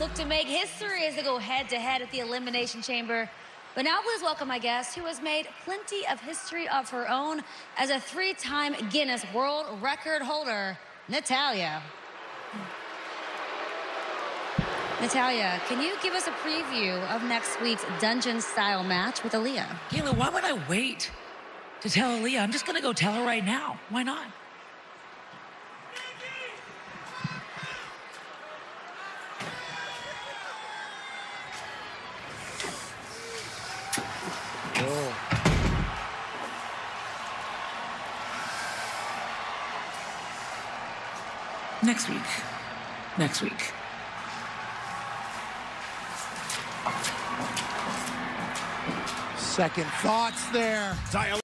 look to make history as they go head-to-head at the Elimination Chamber. But now please welcome my guest, who has made plenty of history of her own as a three-time Guinness World Record holder, Natalya. Natalya, can you give us a preview of next week's dungeon-style match with Aliyah? Kayla, why would I wait to tell Aliyah? I'm just going to go tell her right now. Why not? Next week. Next week. Second thoughts there.